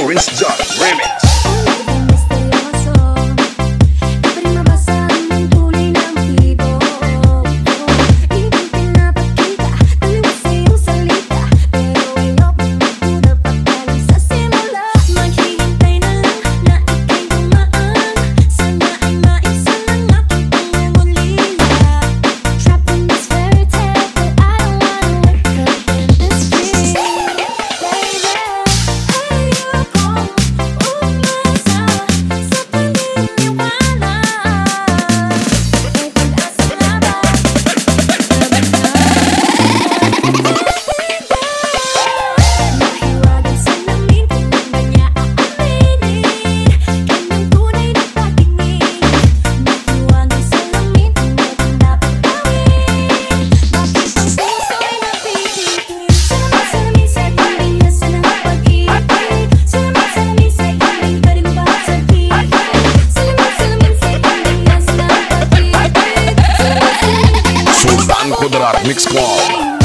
Rinse Jock Remix. Kudrat Mix Club.